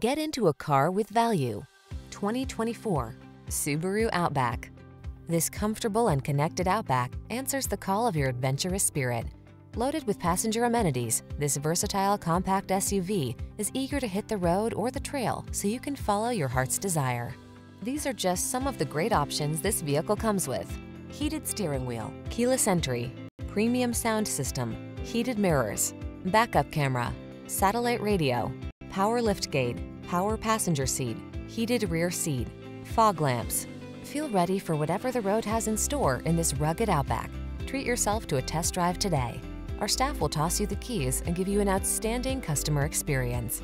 Get into a car with value. 2024 Subaru Outback. This comfortable and connected Outback answers the call of your adventurous spirit. Loaded with passenger amenities, this versatile compact SUV is eager to hit the road or the trail so you can follow your heart's desire. These are just some of the great options this vehicle comes with. Heated steering wheel, keyless entry, premium sound system, heated mirrors, backup camera, satellite radio, power liftgate, power passenger seat, heated rear seat, fog lamps. Feel ready for whatever the road has in store in this rugged Outback. Treat yourself to a test drive today. Our staff will toss you the keys and give you an outstanding customer experience.